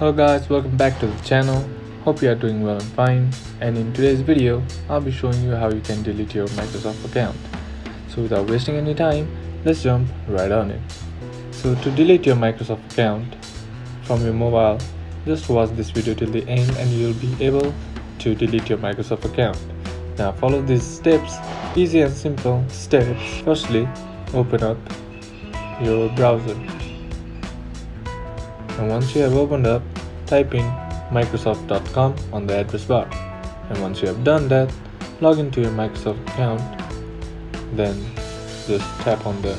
Hello guys, welcome back to the channel. Hope you are doing well and fine. And in today's video, I'll be showing you how you can delete your Microsoft account. So without wasting any time, let's jump right on it. So to delete your Microsoft account from your mobile, just watch this video till the end and you'll be able to delete your Microsoft account. Now follow these steps, easy and simple steps. Firstly, open up your browser and once you have opened up type in microsoft.com on the address bar. And once you have done that log into your microsoft account then just tap on the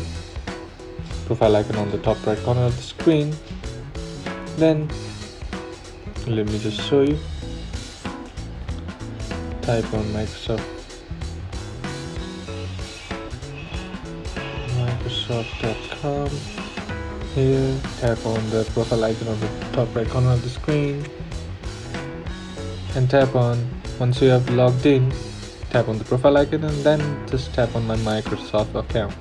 profile icon on the top right corner of the screen. Then let me just show you. Type on microsoft microsoft.com here tap on the profile icon on the top right corner of the screen and tap on once you have logged in tap on the profile icon and then just tap on my Microsoft account.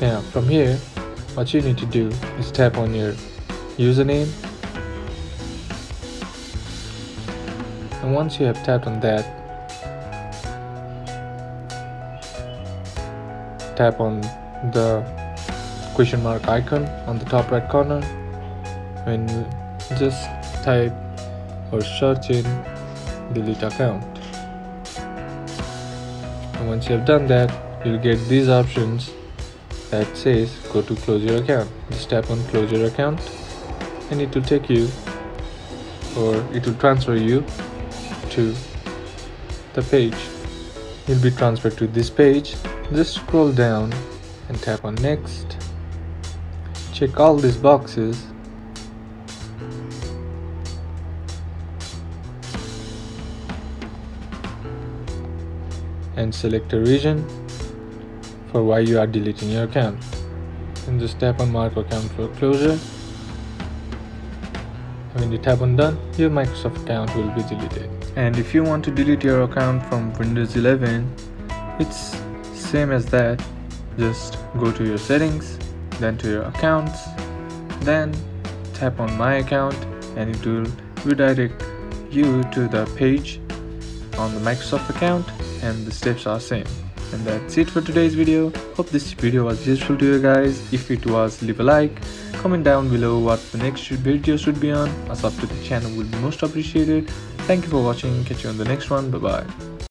Now from here what you need to do is tap on your username. And once you have tapped on that tap on the question mark icon on the top right corner. When you just type or search in delete account. And once you have done that you'll get these options that says go to close your account. Just tap on close your account and it will take you or it will transfer you to the page. You'll be transferred to this page. Just scroll down and tap on next. Check all these boxes. And select a reason for why you are deleting your account. And just tap on mark account for closure. When you tap on done your Microsoft account will be deleted. And if you want to delete your account from Windows 11 it's same as that just go to your settings then to your accounts then tap on my account and it will redirect you to the page on the Microsoft account and the steps are same. And that's it for today's video. Hope this video was useful to you guys. If it was leave a like. Comment down below what the next video should be on. A sub to the channel would be most appreciated. Thank you for watching. Catch you on the next one. Bye bye